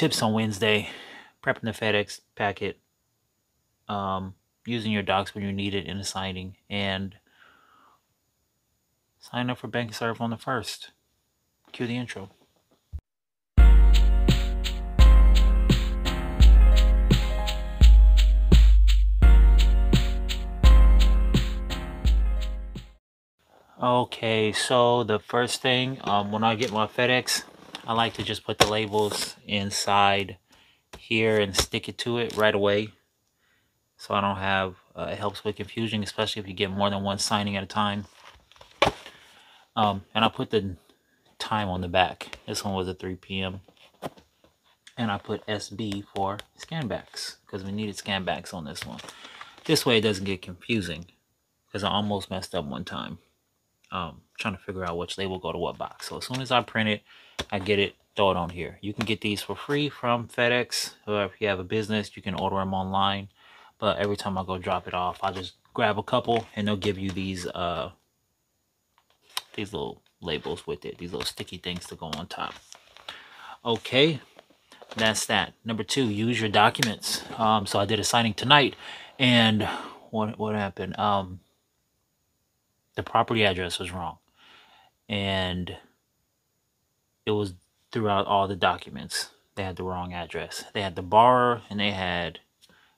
tips on Wednesday, prepping the FedEx packet, um, using your docs when you need it in a signing, and sign up for Bank BancServ on the first. Cue the intro. Okay, so the first thing, um, when I get my FedEx, I like to just put the labels inside here and stick it to it right away. So I don't have, uh, it helps with confusion, especially if you get more than one signing at a time. Um, and I put the time on the back. This one was at 3 p.m. And I put SB for scanbacks because we needed scanbacks on this one. This way it doesn't get confusing because I almost messed up one time um, trying to figure out which label go to what box. So as soon as I print it, I get it, throw it on here. You can get these for free from FedEx, or if you have a business, you can order them online. But every time I go drop it off, I just grab a couple, and they'll give you these uh these little labels with it, these little sticky things to go on top. Okay, that's that. Number two, use your documents. Um, so I did a signing tonight, and what what happened? Um, the property address was wrong. And it was throughout all the documents. They had the wrong address. They had the borrower and they had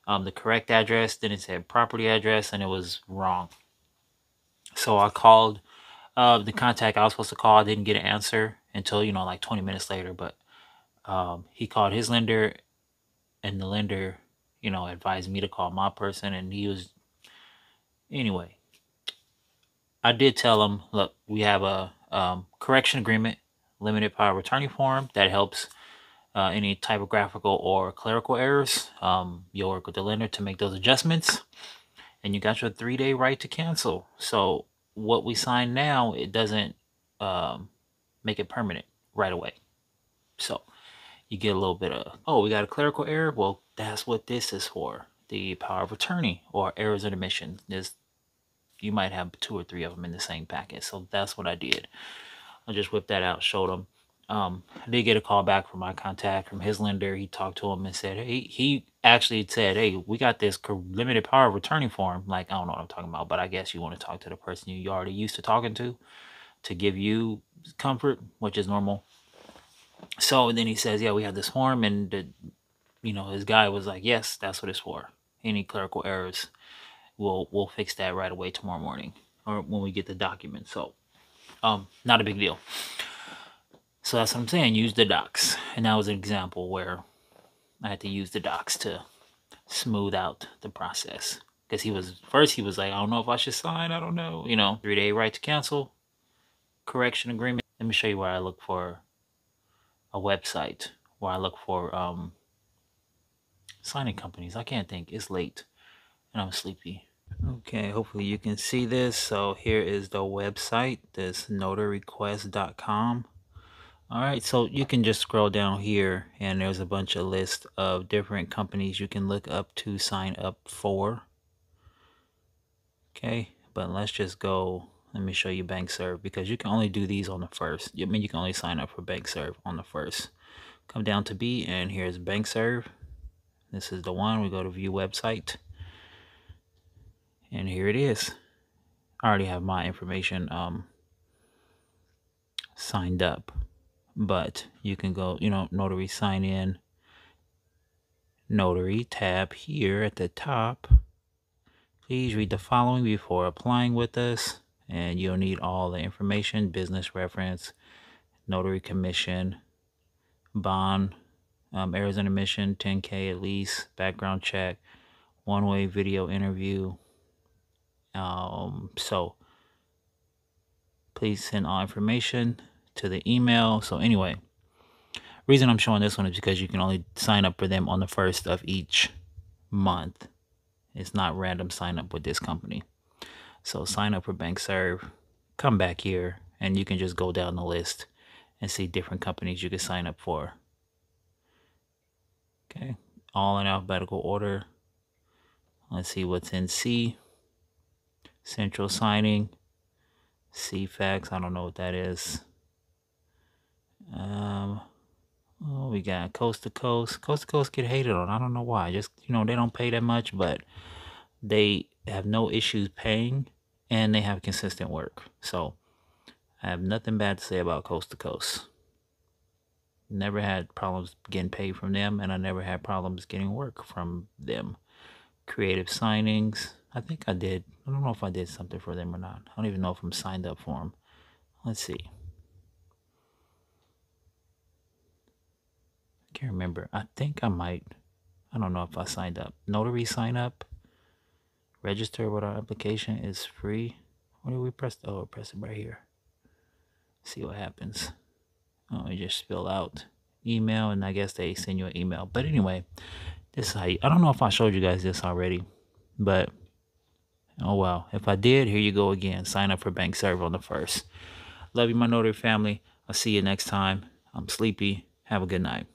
um, the correct address. Then it said property address and it was wrong. So I called uh, the contact I was supposed to call. I didn't get an answer until, you know, like 20 minutes later. But um, he called his lender and the lender, you know, advised me to call my person. And he was, anyway, I did tell them, look, we have a um, correction agreement, limited power of attorney form that helps uh, any typographical or clerical errors. Um, you'll work with the lender to make those adjustments, and you got your three day right to cancel. So what we sign now, it doesn't um, make it permanent right away. So you get a little bit of, oh, we got a clerical error. Well, that's what this is for. The power of attorney or errors in admission. There's you might have two or three of them in the same packet. So that's what I did. I just whipped that out, showed him. Um, I did get a call back from my contact from his lender. He talked to him and said, hey, he actually said, hey, we got this limited power of attorney form. Like, I don't know what I'm talking about, but I guess you want to talk to the person you already used to talking to to give you comfort, which is normal. So then he says, yeah, we have this form. And, the, you know, his guy was like, yes, that's what it's for. Any clerical errors we'll we'll fix that right away tomorrow morning or when we get the document. So, um, not a big deal. So that's what I'm saying. Use the docs, and that was an example where I had to use the docs to smooth out the process. Because he was first, he was like, I don't know if I should sign. I don't know. You know, three day right to cancel, correction agreement. Let me show you where I look for a website where I look for um signing companies. I can't think. It's late and I'm sleepy. Okay, hopefully you can see this. So here is the website, this notaryquest.com. All right, so you can just scroll down here and there's a bunch of lists of different companies you can look up to sign up for. Okay, but let's just go, let me show you BancServ because you can only do these on the first. I mean, you can only sign up for BancServ on the first. Come down to B and here's BancServ. This is the one, we go to view website. And here it is. I already have my information um, signed up. But you can go, you know, notary sign in. Notary tab here at the top. Please read the following before applying with us. And you'll need all the information, business reference, notary commission, bond, um, errors in admission, 10K at least, background check, one-way video interview, um, so please send all information to the email. So anyway, reason I'm showing this one is because you can only sign up for them on the first of each month. It's not random sign up with this company. So sign up for BancServ, come back here, and you can just go down the list and see different companies you can sign up for. Okay, all in alphabetical order. Let's see what's in C. Central signing. CFAX. I don't know what that is. Um, Oh, we got Coast to Coast. Coast to Coast get hated on. I don't know why. Just you know, they don't pay that much, but they have no issues paying and they have consistent work. So I have nothing bad to say about Coast to Coast. Never had problems getting paid from them, and I never had problems getting work from them. Creative signings. I think I did. I don't know if I did something for them or not. I don't even know if I'm signed up for them. Let's see. I can't remember. I think I might. I don't know if I signed up. Notary sign up. Register with our application is free. Where do we press? Oh, press it right here. See what happens. Oh, you just spill out email, and I guess they send you an email. But anyway, this is how you, I don't know if I showed you guys this already, but oh well. If I did, here you go again. Sign up for BancServ on the first. Love you, my notary family. I'll see you next time. I'm sleepy. Have a good night.